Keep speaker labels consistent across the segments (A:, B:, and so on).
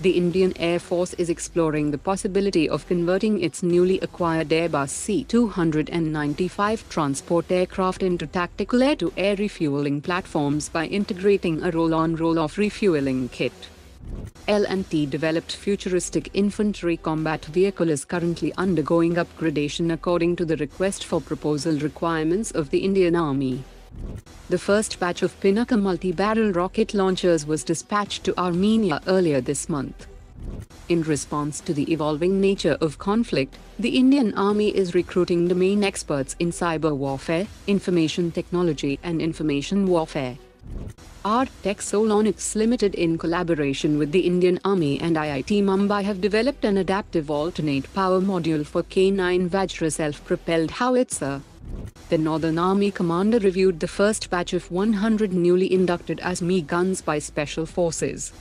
A: The Indian Air Force is exploring the possibility of converting its newly acquired Airbus C-295 transport aircraft into tactical air-to-air refueling platforms by integrating a roll-on roll-off refueling kit. L&T developed futuristic infantry combat vehicle is currently undergoing upgradation according to the request for proposal requirements of the Indian Army. The first batch of Pinaka multi-barrel rocket launchers was dispatched to Armenia earlier this month. In response to the evolving nature of conflict, the Indian Army is recruiting domain experts in cyber warfare, information technology and information warfare. Tech Solonics Limited in collaboration with the Indian Army and IIT Mumbai have developed an adaptive alternate power module for K9 Vajra self-propelled howitzer. The Northern Army commander reviewed the first batch of 100 newly inducted ASMI guns by Special Forces.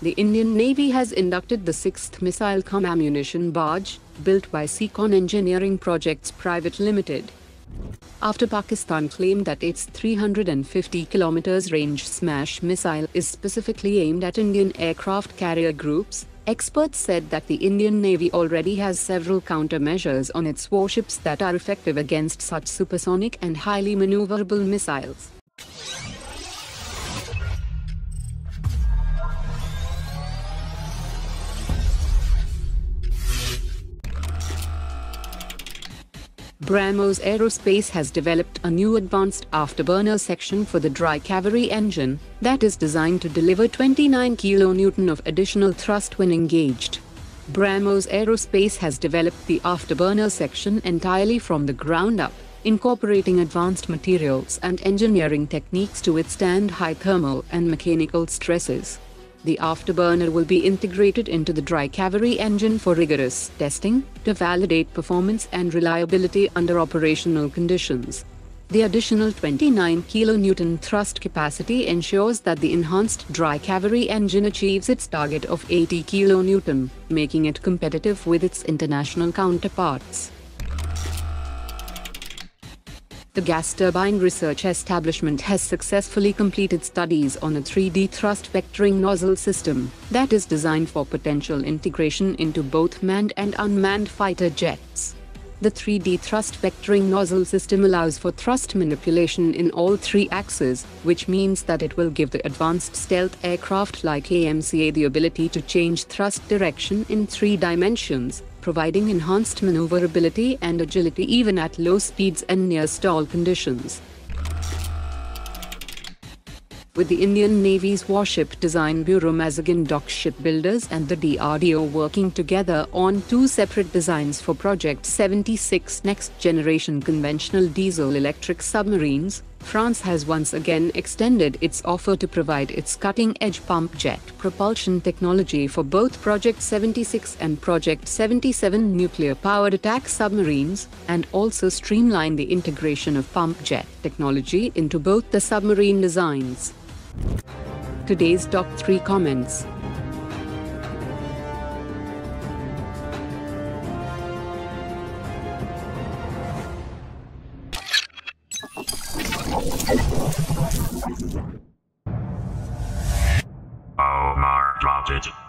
A: The Indian Navy has inducted the 6th Missile cum Ammunition barge, built by SECON Engineering Projects Private Limited. After Pakistan claimed that its 350 km range Smash missile is specifically aimed at Indian aircraft carrier groups, Experts said that the Indian Navy already has several countermeasures on its warships that are effective against such supersonic and highly maneuverable missiles. BrahMos Aerospace has developed a new advanced afterburner section for the dry Kaveri engine that is designed to deliver 29 kN of additional thrust when engaged. BrahMos Aerospace has developed the afterburner section entirely from the ground up, incorporating advanced materials and engineering techniques to withstand high thermal and mechanical stresses. The afterburner will be integrated into the dry Kaveri engine for rigorous testing to validate performance and reliability under operational conditions. The additional 29 kN thrust capacity ensures that the enhanced dry Kaveri engine achieves its target of 80 kN, making it competitive with its international counterparts. The gas turbine research establishment has successfully completed studies on a 3D thrust vectoring nozzle system that is designed for potential integration into both manned and unmanned fighter jets. The 3D thrust vectoring nozzle system allows for thrust manipulation in all three axes, which means that it will give the advanced stealth aircraft like AMCA the ability to change thrust direction in three dimensions, providing enhanced maneuverability and agility even at low speeds and near stall conditions. With the Indian Navy's Warship Design Bureau Mazagon Dock Shipbuilders and the DRDO working together on two separate designs for Project 76 Next Generation Conventional Diesel-Electric Submarines, France has once again extended its offer to provide its cutting-edge pump jet propulsion technology for both Project 76 and Project 77 nuclear-powered attack submarines, and also streamline the integration of pump jet technology into both the submarine designs. Today's top 3 comments
B: adopted.